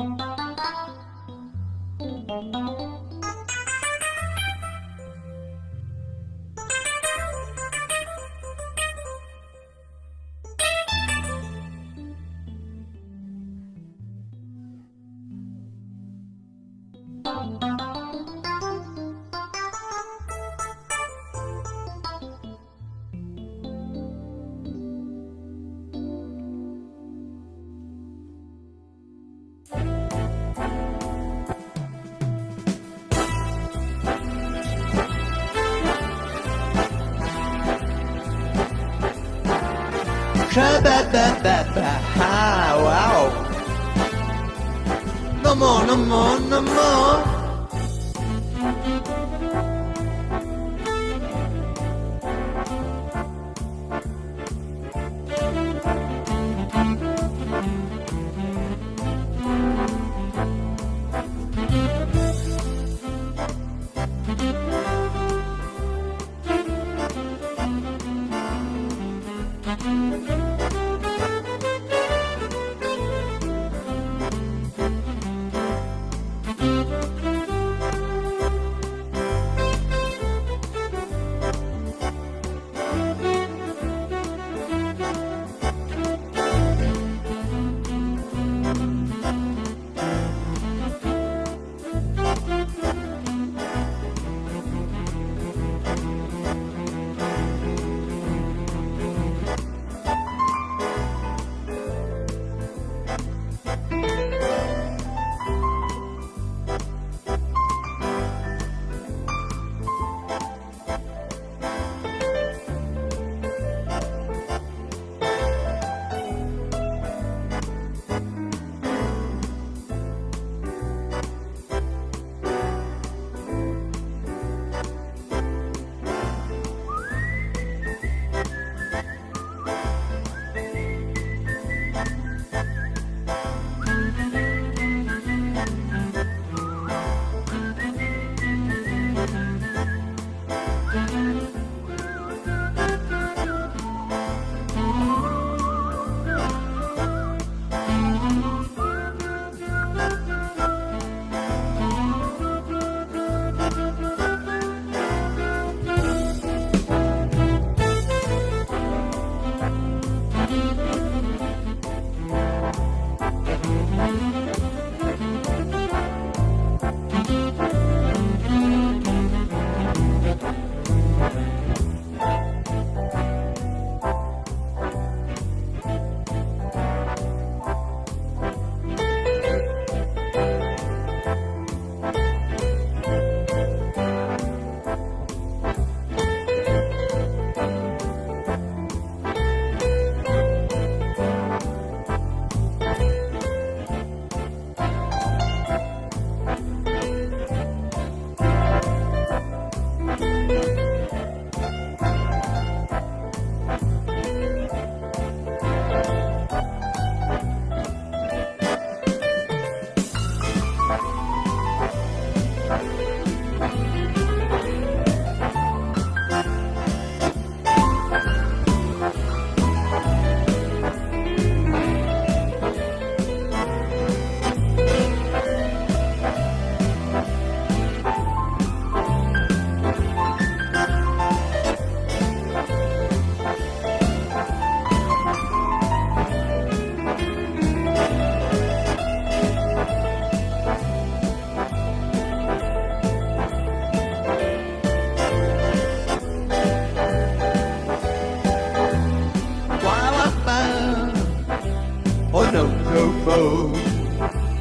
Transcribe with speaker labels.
Speaker 1: thank you Wow. No more, no more, no more.